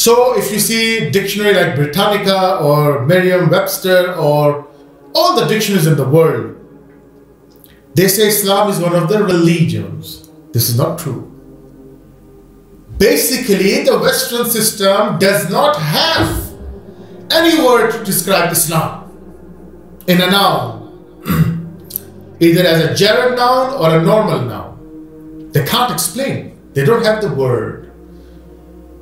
So if you see dictionary like Britannica or Merriam-Webster or all the dictionaries in the world, they say Islam is one of the religions. This is not true. Basically, the Western system does not have any word to describe Islam in a noun, either as a gerund noun or a normal noun. They can't explain. They don't have the word.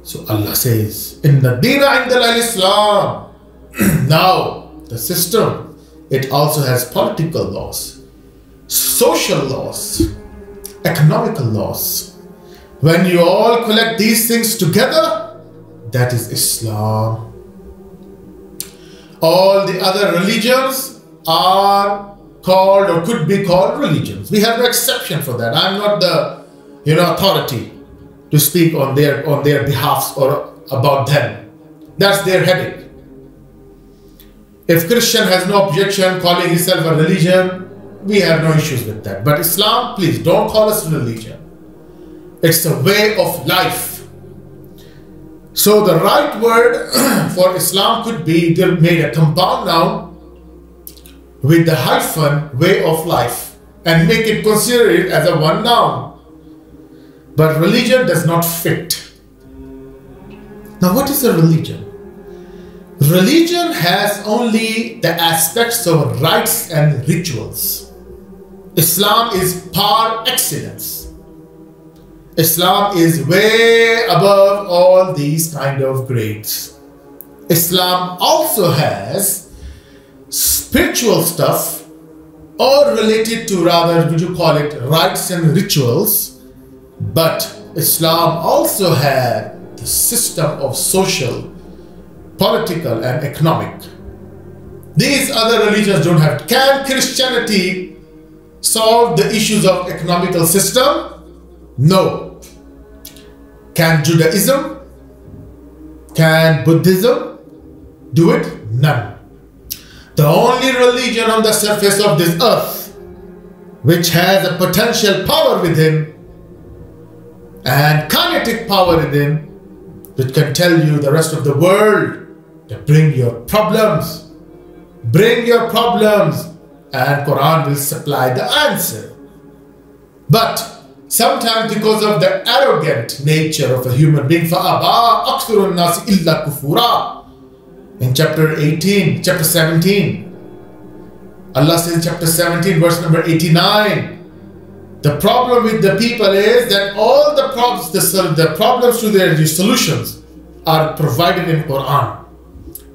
So Allah says, In the Dina Indal Islam. now, the system, it also has political laws, social laws, economical laws. When you all collect these things together, that is Islam. All the other religions are called or could be called religions. We have no exception for that. I'm not the you know authority to speak on their on their behalf or about them. That's their headache. If Christian has no objection calling himself a religion, we have no issues with that. But Islam, please don't call us religion. It's a way of life. So the right word for Islam could be made a compound noun with the hyphen way of life and make it considered as a one noun. But religion does not fit. Now what is a religion? Religion has only the aspects of rites and rituals. Islam is par excellence. Islam is way above all these kind of grades. Islam also has spiritual stuff or related to rather would you call it rites and rituals but Islam also had the system of social political and economic. These other religions don't have. Can Christianity solve the issues of economical system? No. Can Judaism? Can Buddhism do it? None. The only religion on the surface of this earth which has a potential power within and kinetic power in them which can tell you the rest of the world to bring your problems. Bring your problems and Quran will supply the answer. But sometimes because of the arrogant nature of a human being, فَأَبَا أَكْثُرُ النَّاسِ إِلَّا كُفُورًا in chapter 18, chapter 17, Allah says chapter 17, verse number 89, the problem with the people is that all the problems, the, the problems to their solutions are provided in Quran.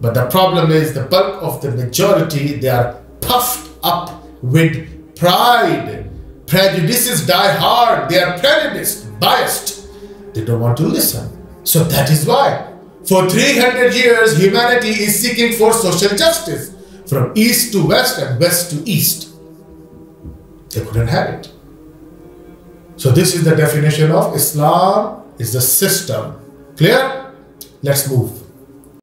But the problem is the bulk of the majority, they are puffed up with pride. Prejudices die hard. They are prejudiced, biased. They don't want to listen. So that is why. For 300 years, humanity is seeking for social justice from east to west and west to east. They couldn't have it. So this is the definition of Islam is the system. Clear? Let's move.